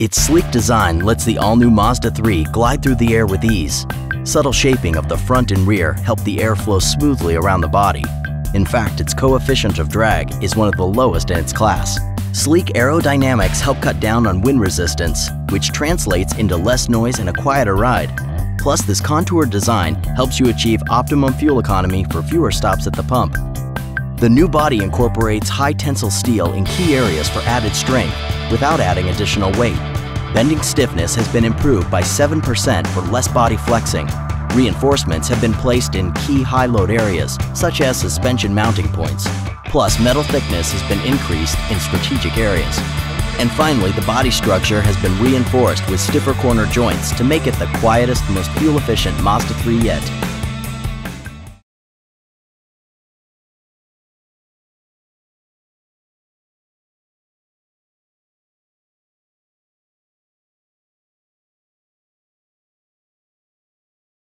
Its sleek design lets the all-new Mazda 3 glide through the air with ease. Subtle shaping of the front and rear help the air flow smoothly around the body. In fact, its coefficient of drag is one of the lowest in its class. Sleek aerodynamics help cut down on wind resistance, which translates into less noise and a quieter ride. Plus, this contoured design helps you achieve optimum fuel economy for fewer stops at the pump. The new body incorporates high tensile steel in key areas for added strength without adding additional weight. Bending stiffness has been improved by 7% for less body flexing. Reinforcements have been placed in key high-load areas, such as suspension mounting points. Plus, metal thickness has been increased in strategic areas. And finally, the body structure has been reinforced with stiffer corner joints to make it the quietest, most fuel-efficient Mazda 3 yet.